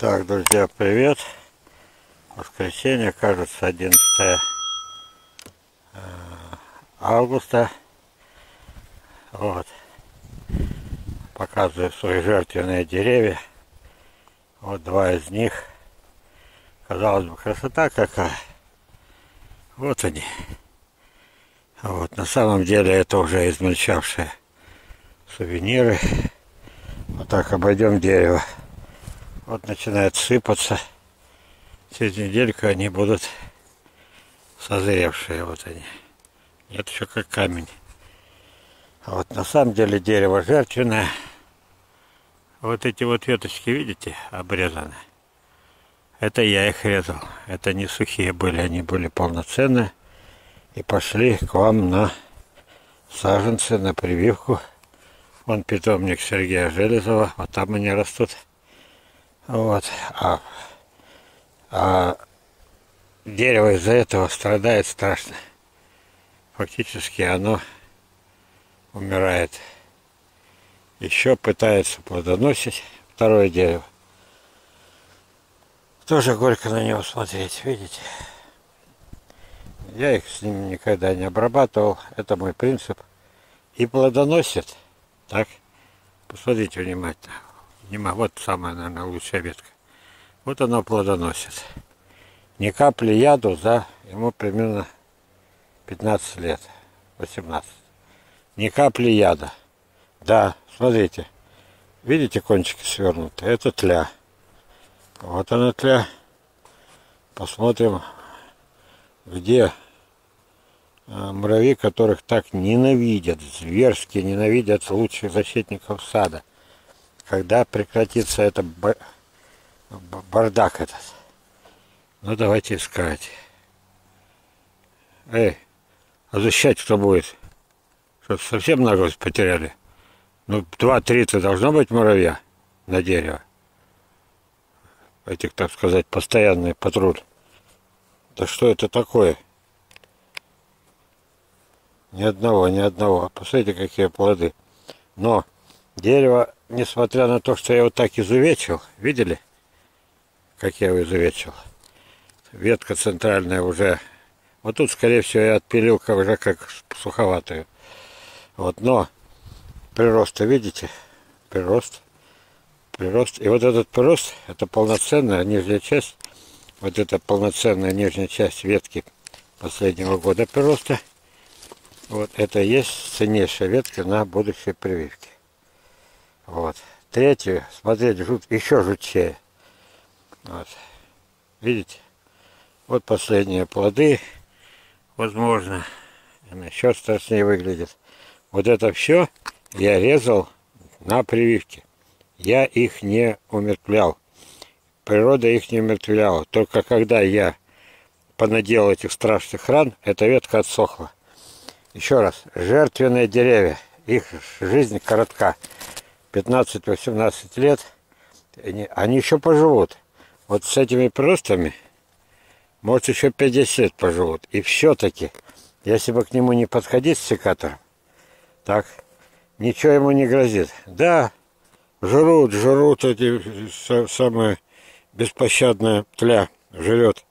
Так, друзья, привет. Воскресенье, кажется, 11 э, августа. Вот. Показываю свои жертвенные деревья. Вот два из них. Казалось бы, красота какая. Вот они. Вот, на самом деле это уже измельчавшие сувениры. Вот так обойдем дерево. Вот начинает сыпаться. Через недельку они будут созревшие. Вот они. Нет еще как камень. А вот на самом деле дерево жертвенное. Вот эти вот веточки, видите, обрезаны. Это я их резал. Это не сухие были, они были полноценные. И пошли к вам на саженцы, на прививку. Вон питомник Сергея Железова. Вот там они растут. Вот. А, а дерево из-за этого страдает страшно. Фактически оно умирает. Еще пытается плодоносить второе дерево. Тоже горько на него смотреть, видите? Я их с ними никогда не обрабатывал. Это мой принцип. И плодоносит. Так? Посмотрите внимательно. Нема, вот самая, наверное, лучшая ветка. Вот она плодоносит. Ни капли яду за ему примерно 15 лет, 18. Ни капли яда. Да, смотрите. Видите, кончики свернуты? Это тля. Вот она тля. Посмотрим, где а, муравьи, которых так ненавидят, зверски ненавидят лучших защитников сада когда прекратится это бардак этот. Ну давайте искать. Эй, а защищать кто будет? Что совсем наглость потеряли? Ну, два-три-то должно быть муравья на дерево. Этих, так сказать, постоянный патруль. Да что это такое? Ни одного, ни одного. Посмотрите, какие плоды. Но дерево несмотря на то, что я вот так изувечил, видели, как я его изувечил? Ветка центральная уже, вот тут, скорее всего, я отпилил как уже как суховатую. Вот, но прирост, видите, прирост, прирост. И вот этот прирост, это полноценная нижняя часть, вот это полноценная нижняя часть ветки последнего года прироста. Вот это и есть ценнейшая ветка на будущей прививке. Вот. Третью, смотрите, жут, еще жутчее. Вот. Видите? Вот последние плоды. Возможно. Еще страшнее выглядит. Вот это все я резал на прививке. Я их не умертвлял. Природа их не умертвляла. Только когда я понаделал этих страшных ран, эта ветка отсохла. Еще раз, жертвенные деревья, их жизнь коротка. 15-18 лет, они, они еще поживут. Вот с этими приростами, может, еще 50 лет поживут. И все-таки, если бы к нему не подходить с секатором, так, ничего ему не грозит. Да, жрут, жрут эти самые беспощадная тля, жрет.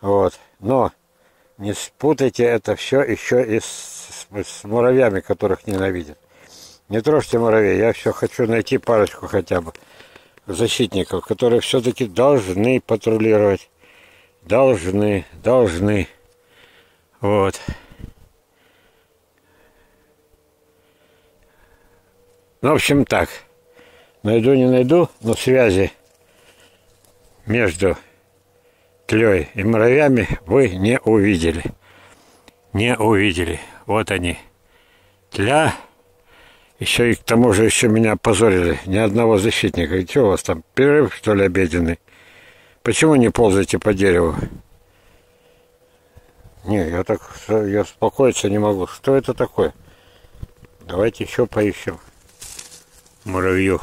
Вот. Но не спутайте это все еще и с, с, с муравьями, которых ненавидят. Не трожьте муравей, я все хочу найти парочку хотя бы защитников, которые все-таки должны патрулировать. Должны, должны. Вот. Ну, в общем, так. Найду, не найду, но связи между тлей и муравьями вы не увидели. Не увидели. Вот они. Тля еще и к тому же еще меня опозорили. Ни одного защитника. Что у вас там, перерыв, что ли, обеденный? Почему не ползаете по дереву? Не, я так, я успокоиться не могу. Что это такое? Давайте еще поищем. Муравью.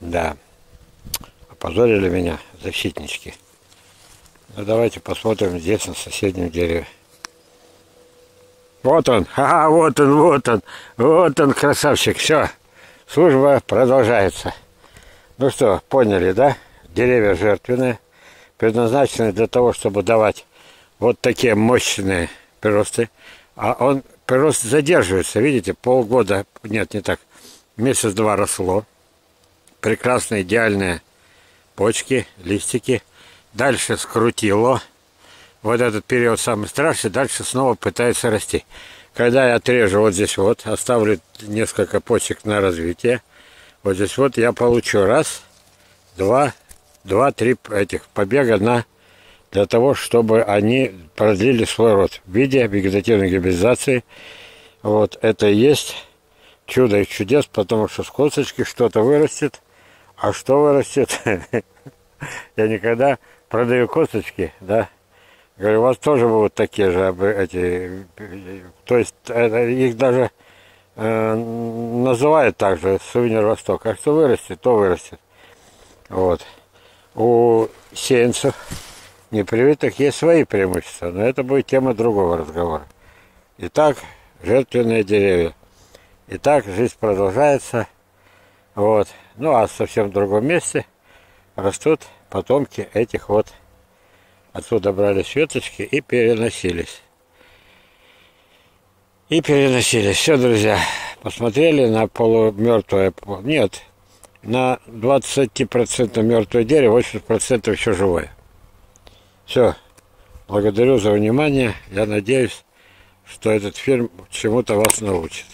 Да. Опозорили меня защитнички. Ну давайте посмотрим здесь на соседнем дереве. Вот он, ага, вот он, вот он, вот он, красавчик. Все, служба продолжается. Ну что, поняли, да? Деревья жертвенные, предназначены для того, чтобы давать вот такие мощные приросты. А он, прирост задерживается, видите, полгода, нет, не так, месяц-два росло. Прекрасные, идеальные почки, листики. Дальше скрутило. Вот этот период самый страшный, дальше снова пытается расти. Когда я отрежу вот здесь вот, оставлю несколько почек на развитие, вот здесь вот я получу раз, два, два-три этих побега на для того, чтобы они продлили свой род в виде вегетативной гибридизации. Вот это и есть чудо и чудес, потому что с косточки что-то вырастет, а что вырастет? Я никогда продаю косточки, да, Говорю, у вас тоже будут такие же эти, то есть их даже э, называют также сувенир Восток. А что вырастет, то вырастет. Вот. У сеянцев непривитых есть свои преимущества, но это будет тема другого разговора. Итак, жертвенные деревья. Итак, жизнь продолжается. Вот. Ну а в совсем другом месте растут потомки этих вот Отсюда брали светочки и переносились. И переносились. Все, друзья, посмотрели на полумертвое... Нет, на 20% мертвое дерево, 80% еще живое. Все. Благодарю за внимание. Я надеюсь, что этот фильм чему-то вас научит.